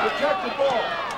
Protect the ball.